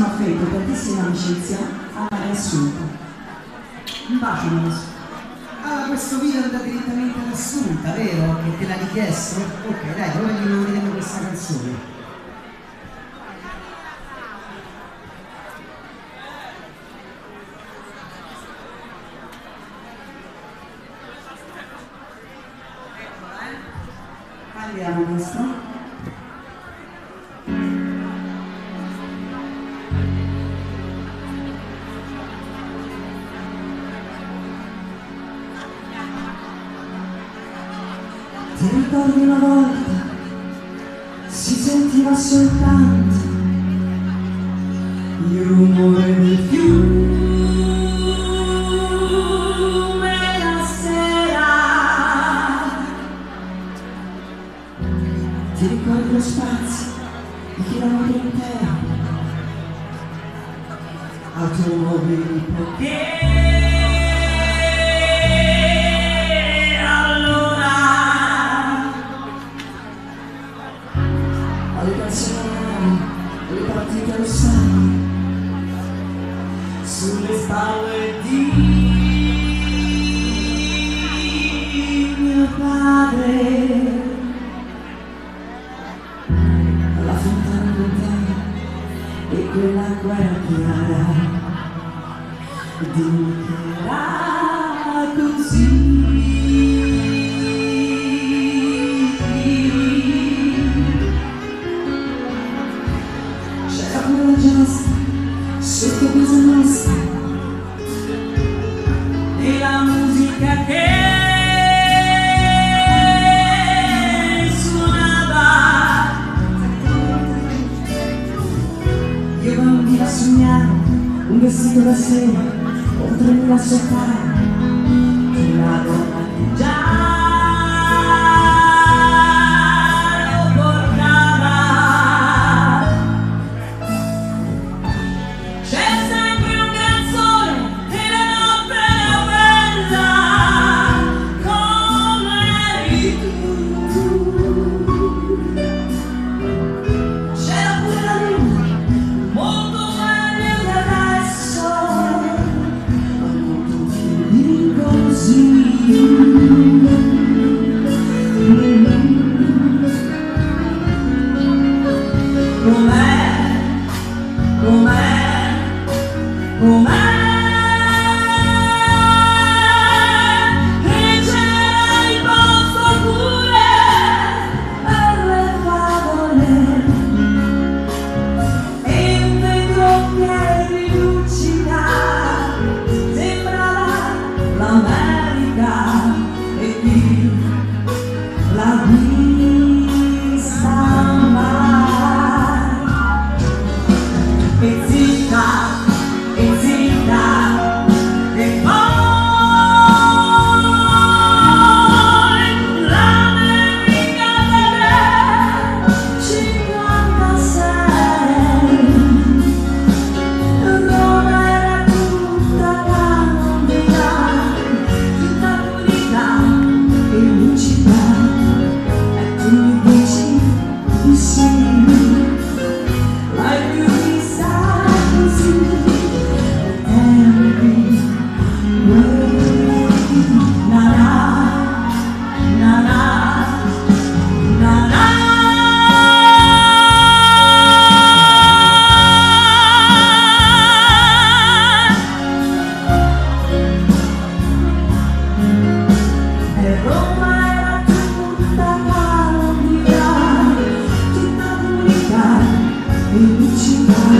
tantissimo affetto, tantissima amicizia a Maria Assunta. Un bacio Assunta. Ah, questo video andrà direttamente all'assunta, vero? Che te l'ha richiesto? Ok, dai, ora gli manderemo questa canzone. Andiamo questo. Ti ricordi una volta si sentiva soltanto il rumore del fiume la sera. Ti ricordi lo spazio di chilometri interi automobili poche le partite sai sulle spalle di mio padre. Alla fontana lontana e quell'acqua era chiara dimmi un vestito da sera e lucida, e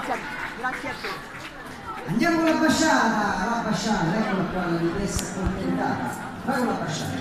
Grazie a te. Andiamo con la basciata, la basciata, eccola qua, la rimessa accontentata. Vai con la basciata.